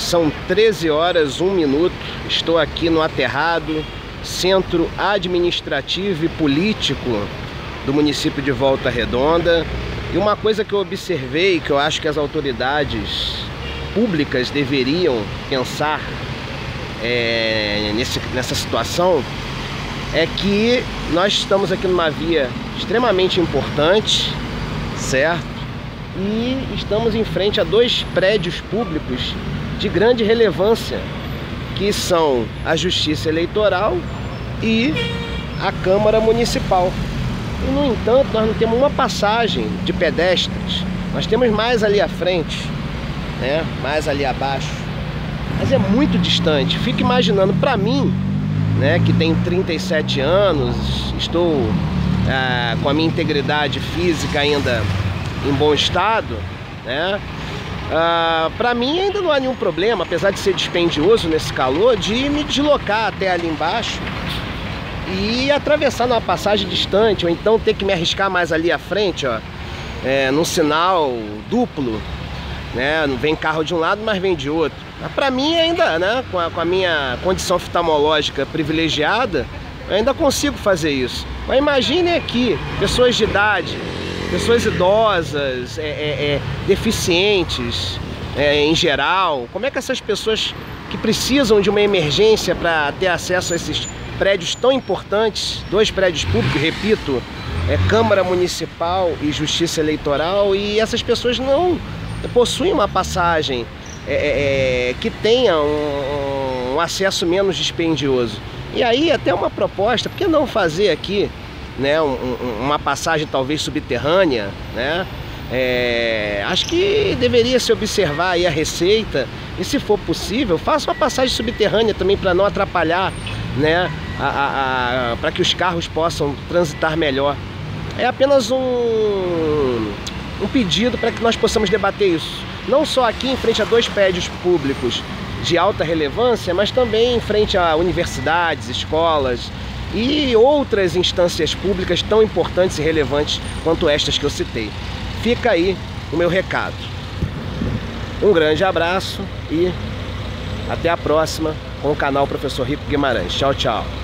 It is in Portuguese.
São 13 horas, 1 minuto. Estou aqui no aterrado, centro administrativo e político do município de Volta Redonda. E uma coisa que eu observei, que eu acho que as autoridades públicas deveriam pensar é, nesse, nessa situação, é que nós estamos aqui numa via extremamente importante, certo? E estamos em frente a dois prédios públicos de grande relevância, que são a Justiça Eleitoral e a Câmara Municipal. E, no entanto, nós não temos uma passagem de pedestres. Nós temos mais ali à frente, né? mais ali abaixo. Mas é muito distante. Fico imaginando, para mim, né, que tem 37 anos, estou ah, com a minha integridade física ainda em bom estado, né? Ah, para mim ainda não há nenhum problema, apesar de ser dispendioso nesse calor, de me deslocar até ali embaixo e atravessar numa passagem distante, ou então ter que me arriscar mais ali à frente, ó, é, num sinal duplo, né? Não vem carro de um lado, mas vem de outro. Para mim ainda, né, com a, com a minha condição oftalmológica privilegiada, eu ainda consigo fazer isso. Mas imagine aqui, pessoas de idade, pessoas idosas, é, é, é deficientes é, em geral, como é que essas pessoas que precisam de uma emergência para ter acesso a esses prédios tão importantes, dois prédios públicos, repito, é Câmara Municipal e Justiça Eleitoral, e essas pessoas não possuem uma passagem é, é, é que tenha um, um, acesso menos dispendioso. E aí até uma proposta, por que não fazer aqui né, um, uma passagem talvez subterrânea, né? É, acho que deveria se observar aí a receita e se for possível, faça uma passagem subterrânea também para não atrapalhar né, para que os carros possam transitar melhor. É apenas um, um pedido para que nós possamos debater isso. Não só aqui em frente a dois prédios públicos de alta relevância, mas também em frente a universidades, escolas e outras instâncias públicas tão importantes e relevantes quanto estas que eu citei. Fica aí o meu recado. Um grande abraço e até a próxima com o canal Professor Rico Guimarães. Tchau, tchau.